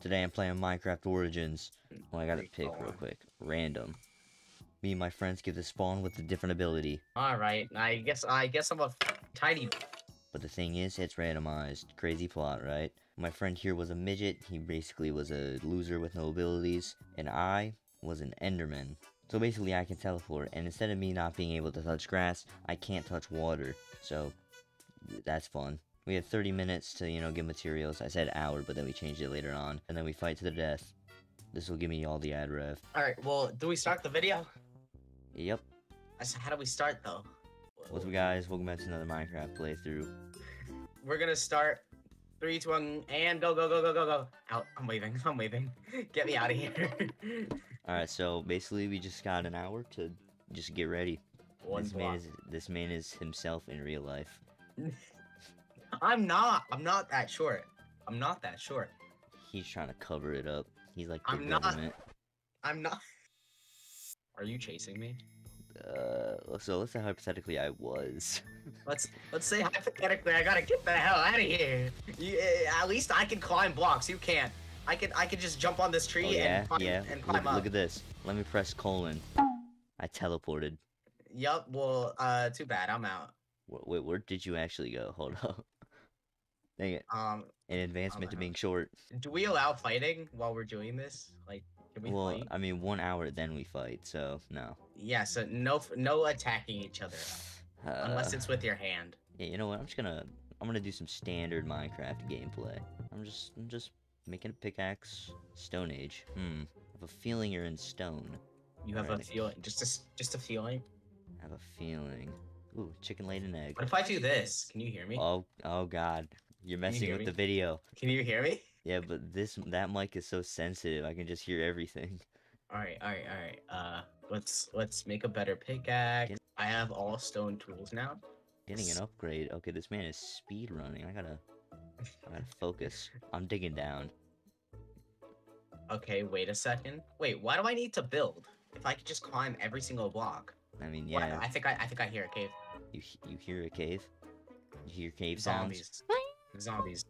Today I'm playing Minecraft Origins. Well, I gotta pick real quick. Random. Me and my friends get to spawn with a different ability. All right, I guess I guess I'm a tiny. But the thing is, it's randomized. Crazy plot, right? My friend here was a midget. He basically was a loser with no abilities. And I was an Enderman. So basically, I can teleport. And instead of me not being able to touch grass, I can't touch water. So th- that's fun. We have 30 minutes to, you know, get materials. I said hour, but then we changed it later on. And then we fight to the death. This will give me all the ad rev. All right, well, do we start the video? Yep. I said, how do we start though? What's up, guys? Welcome back to another Minecraft playthrough. We're gonna start. Three, two, one, and go, go, go, go, go, go. Out. I'm leaving. I'm leaving. Get me out of here. Alright, so basically, we just got an hour to just get ready. One this man is this man is himself in real life. I'm not. I'm not that short. I'm not that short. He's trying to cover it up. He's like I'm not-. I'm not. Are you chasing me? Uh, so let's say hypothetically I was. Let's let's say hypothetically, I gotta get the hell out of here. You, uh, at least I can climb blocks. You can't. I can I can just jump on this tree oh yeah, and climb, yeah. and Look, climb up. look at this. Let me press colon. I teleported. Yup. Well, uh, too bad. I'm out. Wait, wait, where did you actually go? Hold up. Dang it. Um, An advancement to being short. do we allow fighting while we're doing this? Like, can we Well, fight? I mean, one hour then we fight, so no. Yeah. So no no attacking each other Uh, unless it's with your hand. Yeah, you know what? I'm just gonna I'm gonna do some standard Minecraft gameplay. I'm just I'm just making a pickaxe. Stone Age. Hmm. I have a feeling you're in stone. You have a feeling, just a just a feeling. I have a feeling. Ooh, chicken laid an egg. What if I do this? Can you hear me? Oh oh god. You're messing hear with me? the video. Can you hear me? Yeah, but this that mic is so sensitive. I can just hear everything. All right, all right, all right. Uh, let's let's make a better pickaxe. I have all stone tools now. Getting an upgrade. Okay, this man is speed running. I gotta I gotta focus. I'm digging down. Okay, wait a second. Wait, why do I need to build? If I could just climb every single block. I mean, yeah, I think I I think I hear a cave. you you hear a cave? You hear cave sounds? Zombies. Zombies.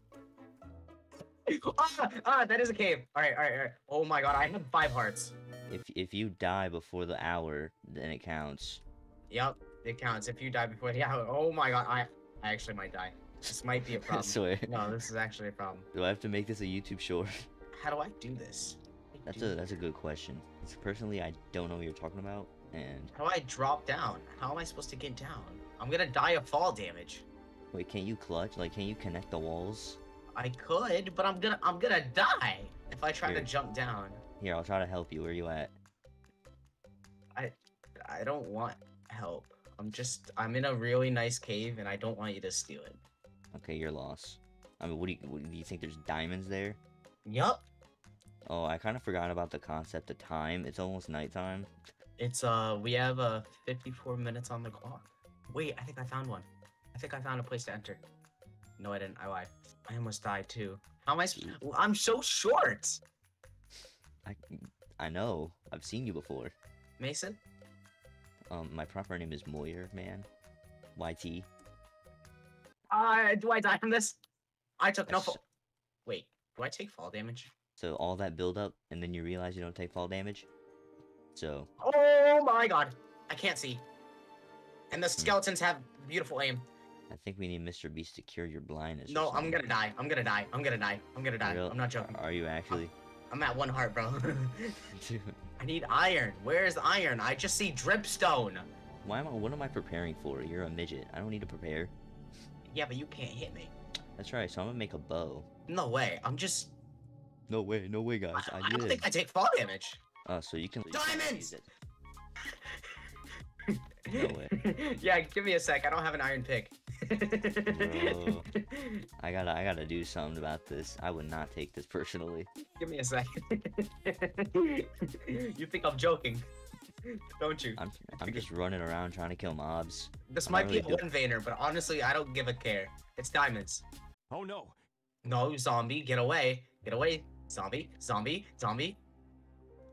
ah, ah, that is a cave. All right, all right, all right. Oh my god, I have five hearts. If if you die before the hour, then it counts. Yep, it counts if you die before the hour. Oh my god, I I actually might die. This might be a problem. swear. no, this is actually a problem. Do I have to make this a YouTube short? How do I do this? That's Do a that's a good question. Personally, I don't know what you're talking about, and How do I drop down? How am I supposed to get down? I'm gonna die of fall damage. Wait, can't you clutch? Like, can you connect the walls? I could, but I'm gonna I'm gonna die if I try Here. to jump down. Here, I'll try to help you. Where you at? I I don't want help. I'm just I'm in a really nice cave and I don't want you to steal it. Okay, you're lost. I mean, what do you what, do you think? There's diamonds there? Yup. Oh, I kind of forgot about the concept of time. It's almost nighttime. It's uh we have uh 54 minutes on the clock. Wait, I think I found one. I think I found a place to enter. No, I didn't. I lied. I almost died too. How am I? I'm so short. I I know. I've seen you before. Mason. Um, my proper name is Moyer, man. YT. Uh, do I die from this? I took no fall. Wait, do I take fall damage? So all that build up, and then you realize you don't take fall damage. So Oh my god, I can't see. And the skeletons have beautiful aim. I think we need Mr. Beast to cure your blindness. No, I'm gonna die. I'm gonna die. I'm gonna die. I'm gonna die. Real- I'm not joking. Are you actually? I'm at one heart, bro. Dude, I need iron. Where's iron? I just see dripstone. Why am I? What am I preparing for? You're a midget. I don't need to prepare. Yeah, but you can't hit me. That's right. So I'm gonna make a bow. No way. I'm just. No way. No way, guys. I, I, I don't think I take fall damage. Oh, so you can. Diamonds! No way. yeah, give me a sec. I don't have an iron pick. Bro. I gotta. I gotta do something about this. I would not take this personally. Give me a second. you think I'm joking, don't you? I'm. I'm just running around trying to kill mobs. This I'm might be a really do- one veiner, but honestly, I don't give a care. It's diamonds. Oh no. No, zombie, get away. Get away. Zombie, zombie, zombie.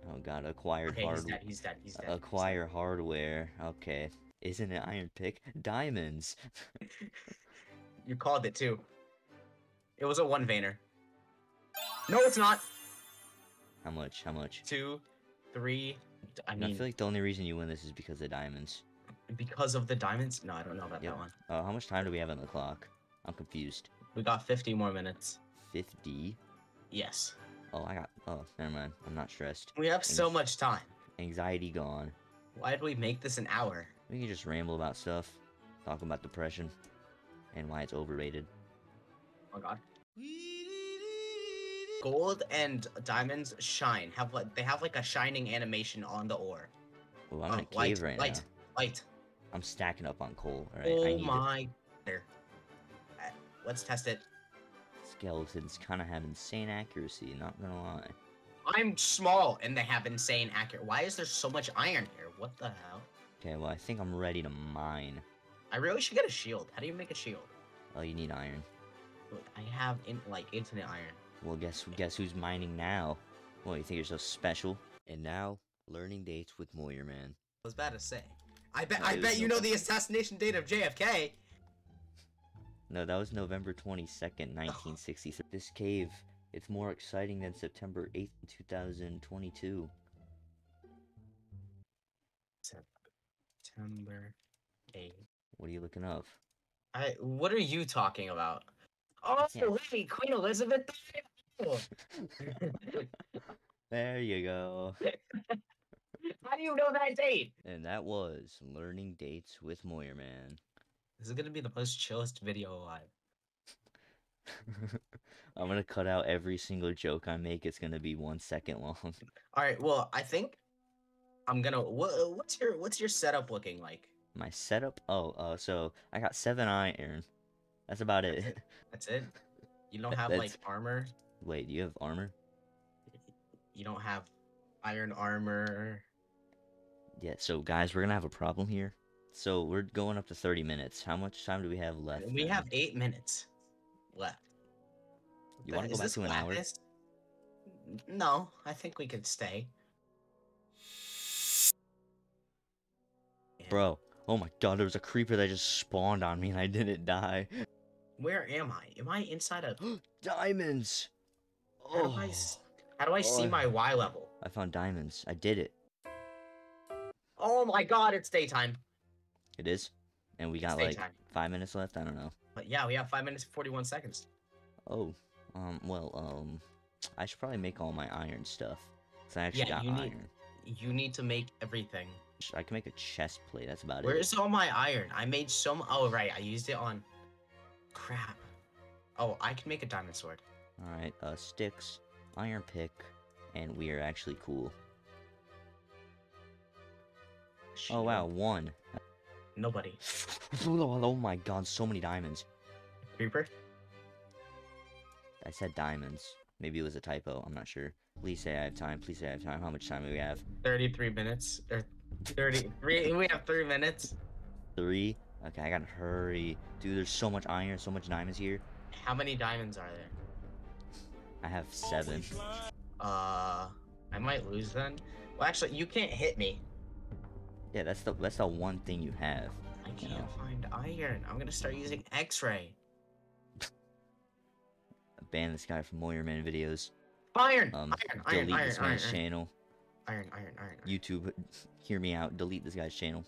Oh god, acquired Okay, he's hardware. dead, he's dead, he's dead. he's dead. Acquire hardware. Okay. Isn't it iron pick? Diamonds. You called it too. It was a one veiner. No, it's not. How much? How much? two, three. I And I feel like the only reason you win this is because of diamonds. because of the diamonds. No, I don't know about Yep. that one. Uh, how much time do we have on the clock? I'm confused. We got 50 more minutes. 50? Yes. Oh, I got. Oh, never mind. I'm not stressed. We have so much time. Anxiety gone. Why did we make this an hour? We can just ramble about stuff, talk about depression, and why it's overrated. Oh god. Gold and diamonds shine. Have like they have like a shining animation on the ore. Oh, I'm in a cave light, right light, now. light. I'm stacking up on coal. All right, I oh need it. my. There. Uh, Let's test it. Skeletons kind of have insane accuracy. Not gonna lie. I'm small and they have insane accuracy. Why is there so much iron here? What the hell? Okay, well I think I'm ready to mine. I really should get a shield. How do you make a shield? Oh, you need iron. Look, I have in like infinite iron. Well, guess guess who's mining now? Well, you think you're so special? And now, learning dates with Moyer Man. I was about to say. I bet. No, I bet you know the assassination date of JFK. No, that was November 22nd, 1963. This cave, it's more exciting than September 8th, 2022. September 8th. What are you looking up? I. What are you talking about? Oh, Yeah. wait, Queen Elizabeth. There you go. How do you know that date? And that was learning dates with Moyer Man. This is gonna be the most chillest video alive. I'm gonna cut out every single joke I make. It's gonna be one second long. All right. Well, I think I'm gonna. What, what's your What's your setup looking like? My setup. Oh, uh, so I got seven iron. That's about it. That's it. You don't have like armor. Wait, do you have armor? You don't have iron armor. Yeah. So guys, we're gonna have a problem here. So we're going up to 30 minutes. How much time do we have left? We have eight minutes left. You wanna go back to an hour? No, I think we could stay. Bro. Oh my god, there was a creeper that just spawned on me and I didn't die. Where am I? Am I inside a? Diamonds. How do Oh, how do I see Oh. my Y level? I found diamonds. I did it. Oh my god, it's daytime. It is. And we got like five minutes left. I don't know. But yeah, we have five minutes and forty-one seconds. Oh, um, well, um, I should probably make all my iron stuff. Cause I actually Yeah, got you need- iron. You need to make everything. I can make a chest plate. That's about it. Where's all my iron? I made some. Oh right, I used it on. Crap. Oh, I can make a diamond sword. All right, uh, sticks, iron pick, and we are actually cool. Oh wow, one. Nobody. oh my god, so many diamonds. Creeper. I said diamonds. Maybe it was a typo. I'm not sure. Please say I have time. Please say I have time. How much time do we have? Thirty-three minutes or thirty-three. We have three minutes. Three. Okay, I gotta hurry. Dude, there's so much iron, so much diamonds here. How many diamonds are there? I have seven. Uh, I might lose then. Well, actually, you can't hit me. Yeah, that's the that's the one thing you have. I can't know. find iron. I'm gonna start using X-ray. Ban this guy from Moyerman videos. Iron. Um, iron. Iron. delete Iron. this Iron. man's Iron. channel. Iron. Iron. Iron. YouTube, hear me out. Delete this guy's channel.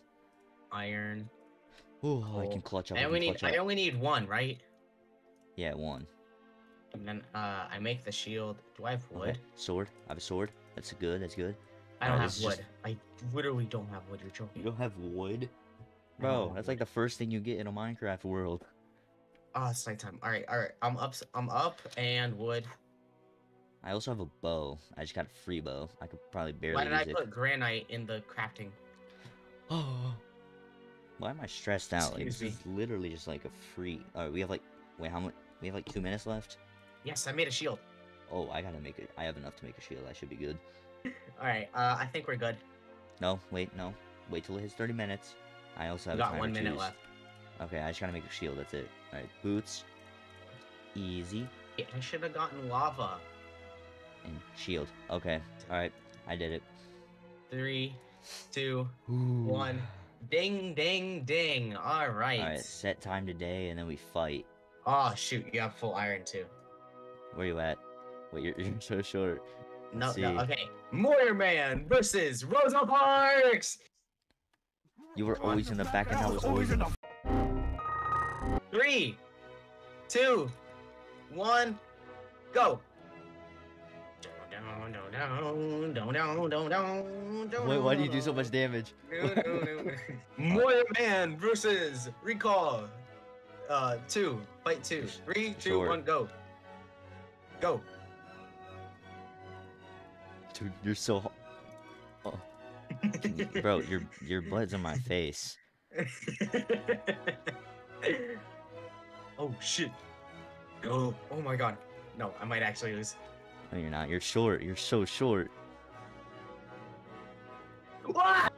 Iron. Oh, I can clutch up. I I only need. clutch I only need one, right? Yeah, one. And then uh, I make the shield. Do I have Okay, wood? Sword. I have a sword. That's good. That's good. I don't Uh, have wood. just- I literally don't have wood. You're joking. You don't have wood, bro. have That's like the first thing you get in a Minecraft world. Oh, it's nighttime. All right. All right. I'm up. I'm up and wood. I also have a bow. I just got a free bow. I could probably barely Why did I it. put granite in the crafting? Oh. Why am I stressed out? Like, this is literally just like a free. Alright, we have like. Wait, how much? We have like two minutes left. Yes, I made a shield. Oh, I gotta make it. I have enough to make a shield. I should be good. All right. Uh, I think we're good. No, wait, no. Wait till it hits 30 minutes. I also have a got one minute left. Okay, I just gotta make a shield. That's it. Alright, boots. Easy. I should have gotten lava. And shield. Okay. Alright, I did it. Three, two, Ooh. one. Ding, ding, ding. All right. Alright, set time today and then we fight. Oh shoot, you have full iron too. Where you at? Wait, you're, you're so short. No, See. no, okay. Moyer Man versus Rosa Parks. You were always in the back, and I was always in the. Three, two, one, go. Wait, why do you do so much damage? Moyer Man versus Recall. Uh, two. Fight two. Three, two, one, Sure. go. Go. Dude, you're so. Oh. Bro, your your blood's on my face. oh shit. Oh, oh my god. No, I might actually lose. No, you're not. You're short. You're so short. What?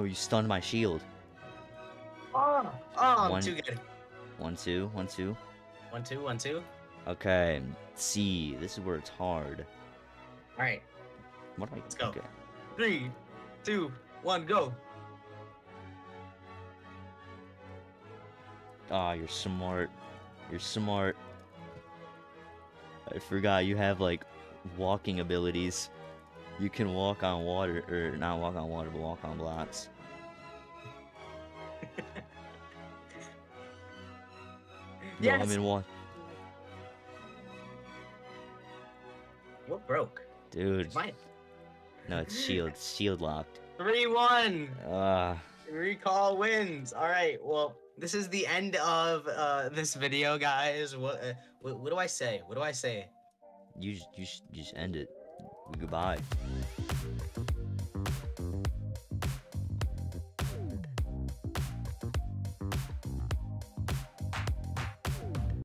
Oh, you stunned my shield. Oh, oh I'm One- too good. One, two, one, two. One, two, one, two. Okay, C. This is where it's hard. All right. What do I? Let's go. Okay. Three, two, one, go. Ah, you're smart. You're smart. I forgot you have like walking abilities. You can walk on water, or not walk on water, but walk on blocks. No, I'm Yes. in water. What broke? Dude, Mine. no, it's shield. It's shield locked. Three, one. Ah, Recall wins. All right. Well, this is the end of uh, this video, guys. What, uh, what what do I say? What do I say? you just, you just, you just end it. Goodbye.